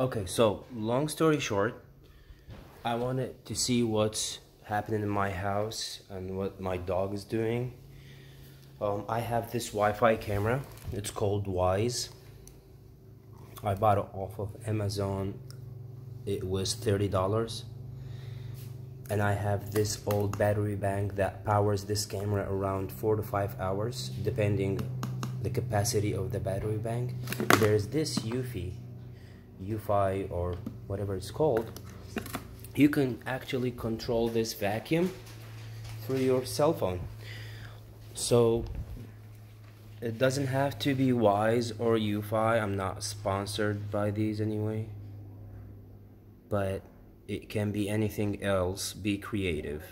Okay, so long story short, I wanted to see what's happening in my house and what my dog is doing. Um, I have this Wi-Fi camera. It's called Wyze. I bought it off of Amazon. It was $30. And I have this old battery bank that powers this camera around 4 to 5 hours depending the capacity of the battery bank. There's this Eufy, Eufy or whatever it's called. You can actually control this vacuum through your cell phone. So it doesn't have to be Wyze or Eufy. I'm not sponsored by these anyway. But it can be anything else. Be creative.